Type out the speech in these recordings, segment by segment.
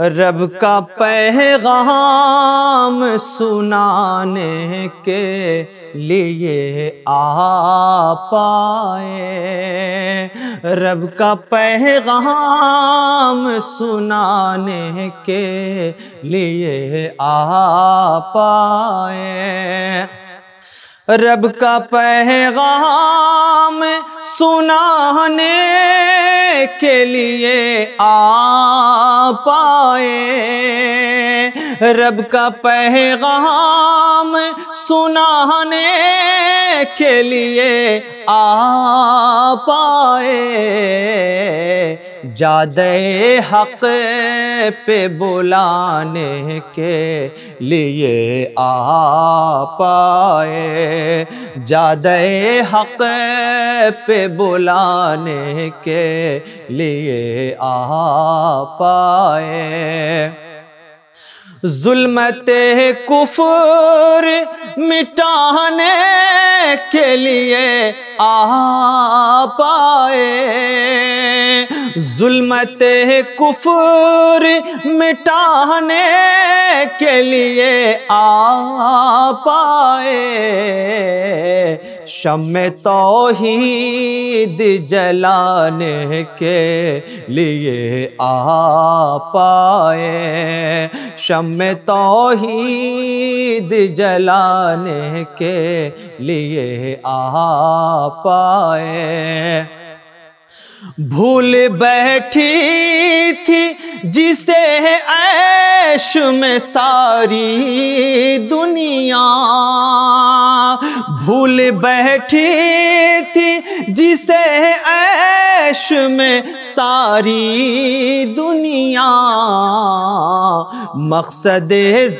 रब का पैगाम सुनाने के लिए आ पाए। रब का पैगाम सुनाने के लिए आ पाए। रब का पैगाम सुनाने के लिए आ पाए। रब का पैगाम सुनाने के लिए आ पाए। जादे हक पे बुलाने के लिए आ पाए। जादे हक पे बुलाने के लिए आ पाए। जुल्मत कुफर मिटाने के लिए आ पाए। जुल्मत कुफर मिटाने के लिए आ पाए। शम तोहीद जलाने के लिए आ पाए। शम तोहीद जलाने के लिए आ पाए। भूल बैठी थी जिसे ऐश में सारी दुनिया। भूल बैठी थी जिसे ऐश में सारी दुनिया। मकसद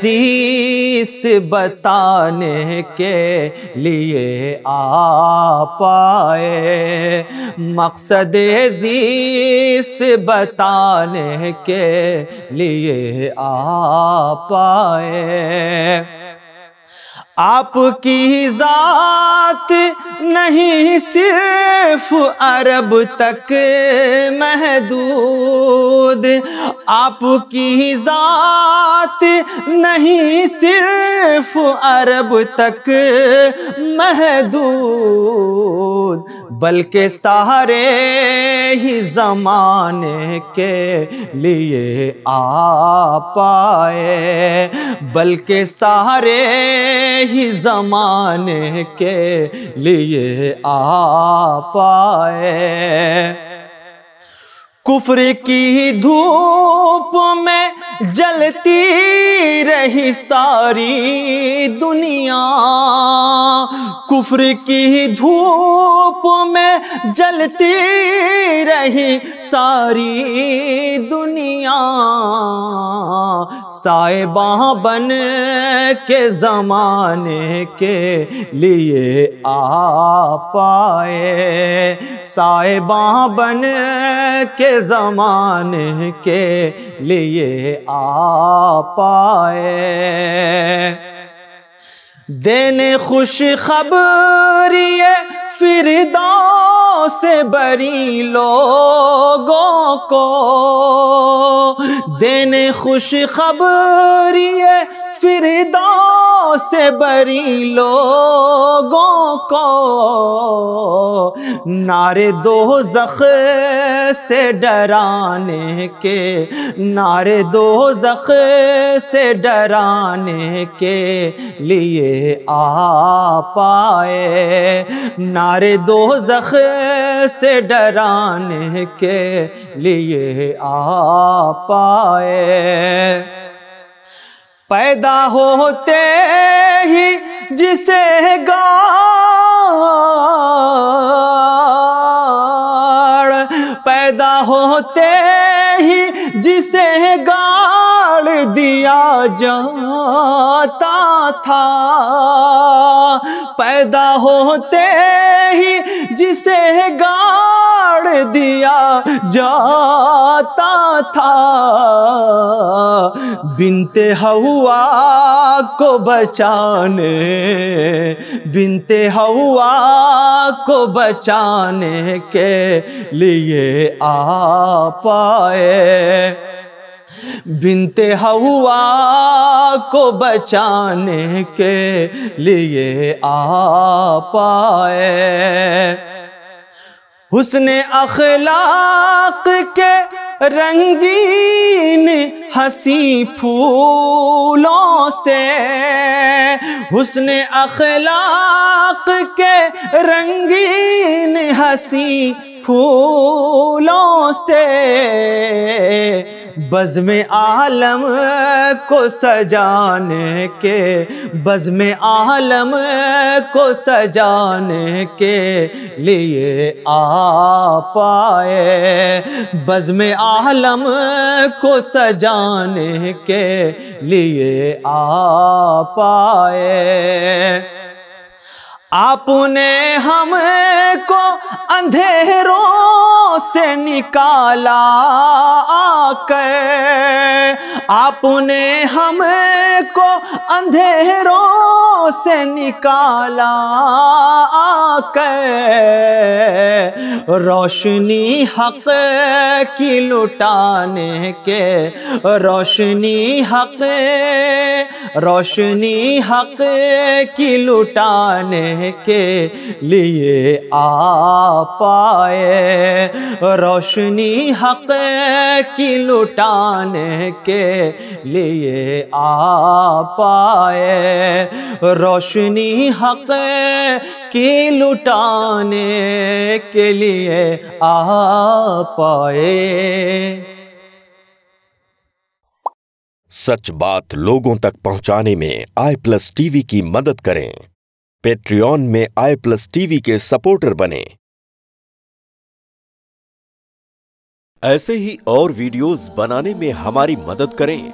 जीस्त बताने के लिए आ पाए। मकसद जीस्त बताने के लिए आ पाए। आपकी ज़ात नहीं सिर्फ़ अरब तक महदूद। आपकी ज़ात नहीं सिर्फ़ अरब तक महदूद। बल्कि सारे ही ज़माने के लिए आ पाए बल्कि सारे ही ज़माने के लिए आ पाए। कुफर की धूप में जलती रही सारी दुनिया। कुफर की धूप में जलती रही सारी दुनिया। साइबा बन के ज़माने के लिए आ पाए साइबा बन के ज़माने के लिए आ पाए। देने खुश खबरिए फिर से बरी लोगों को। देने खुश खबरिए से बरी लोगों को। नारे दो जख से डराने के, नारे दो जख से डराने के लिए आ पाए। नारे दो जख से डराने के लिए आ पाए। पैदा होते ही जिसे गाड़ पैदा होते ही जिसे गाड़ दिया जाता था। पैदा होते ही जिसे गाड़ दिया जाता था। बिनते हवा को बचाने, बिनते हवा को बचाने के लिए आ पाए। बिनते हवा को बचाने के लिए आ पाए। हुस्न अखलाक के रंगीन हसी फूलों से। हुसन अखलाक के रंगीन हसी फूलों से। बज़म आलम को सजाने के, बज़म आलम को सजाने के लिए आ पाए बज़म आलम को सजाने के लिए आ पाए आपने हमको अंधेरों से निकाला आकर आपने हमको अंधेरों से निकाला आकर रोशनी हक की लुटाने के रोशनी हक रोशनी हक की लुटाने के लिए आ पाए। रोशनी हक की लुटाने के लिए आ पाए। रोशनी हक की लुटाने के लिए आ पाए। सच बात लोगों तक पहुँचाने में आई प्लस टीवी की मदद करें। पेट्रियन में आई प्लस टीवी के सपोर्टर बने। ऐसे ही और वीडियोस बनाने में हमारी मदद करें।